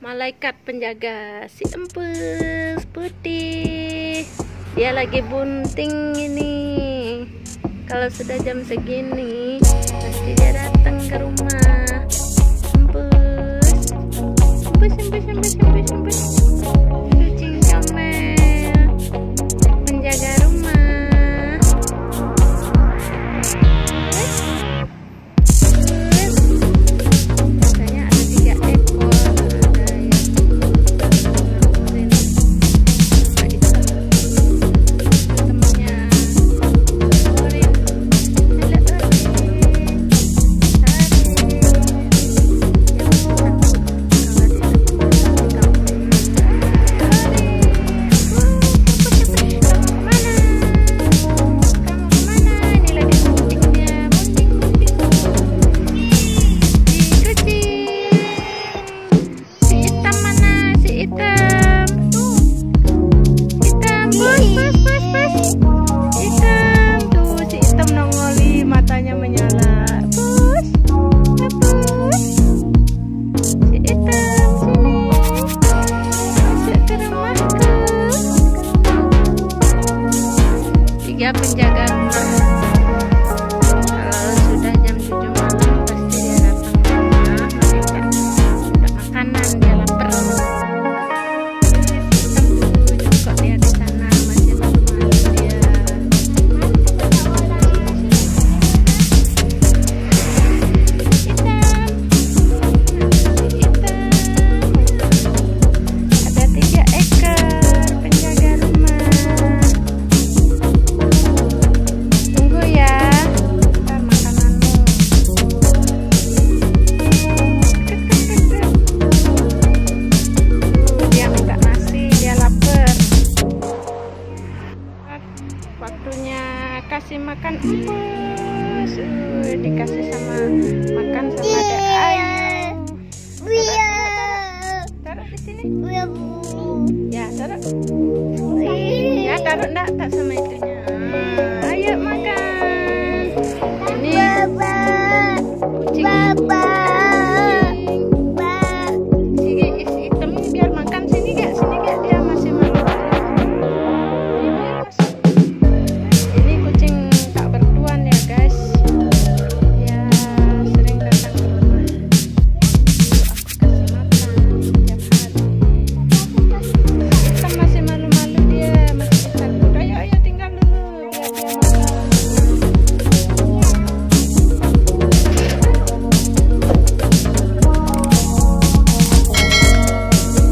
malaikat penjaga si empus putih. Dia lagi bunting ini. Kalau sudah jam segini pasti dia datang ke rumah. Empus empus empus empus empus empus penjaga waktunya kasih makan empus uh, dikasih sama makan sama ada ayam. Taruh di sini. Ya taruh. Ya taruh enggak tak sama itunya